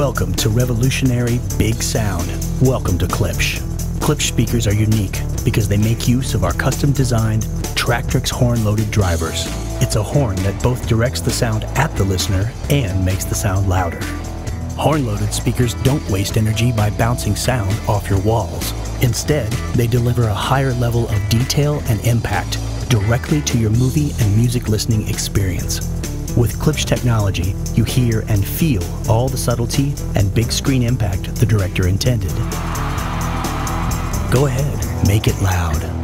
Welcome to revolutionary big sound. Welcome to Klipsch. Klipsch speakers are unique because they make use of our custom designed Tractrix horn loaded drivers. It's a horn that both directs the sound at the listener and makes the sound louder. Horn loaded speakers don't waste energy by bouncing sound off your walls. Instead, they deliver a higher level of detail and impact directly to your movie and music listening experience. With Klipsch technology, you hear and feel all the subtlety and big screen impact the director intended. Go ahead, make it loud.